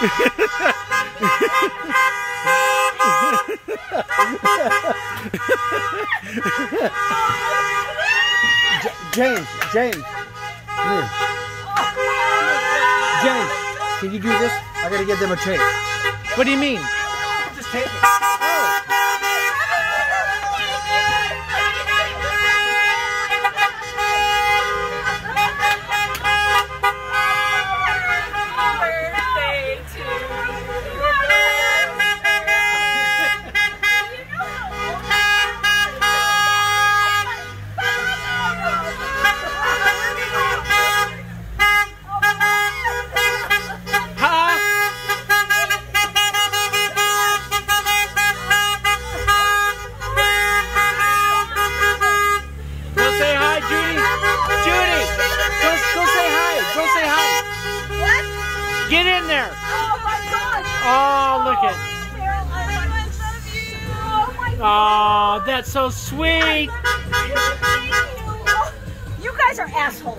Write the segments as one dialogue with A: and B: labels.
A: James, James, here. James, can you do this? I gotta give them a tape.
B: What do you mean?
A: Just tape it.
B: Get in there.
C: Oh my god!
B: Oh, look at.
C: Carol, I love you. Oh,
B: that's so sweet.
C: You guys are assholes.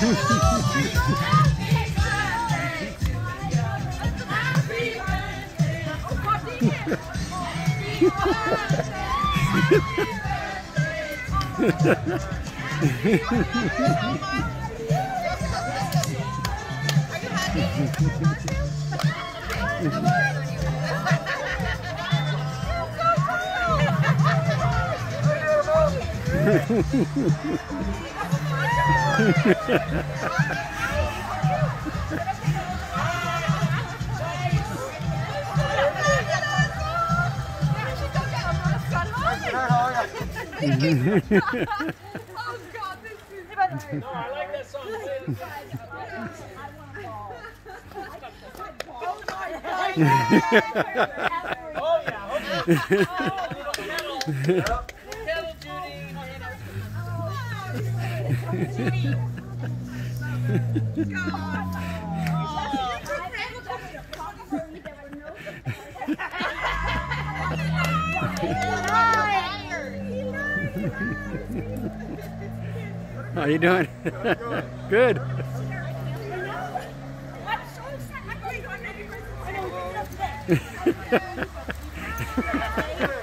C: Birthday you. Happy?
B: No, I like that song. Oh, yeah.
A: How are you doing? Good.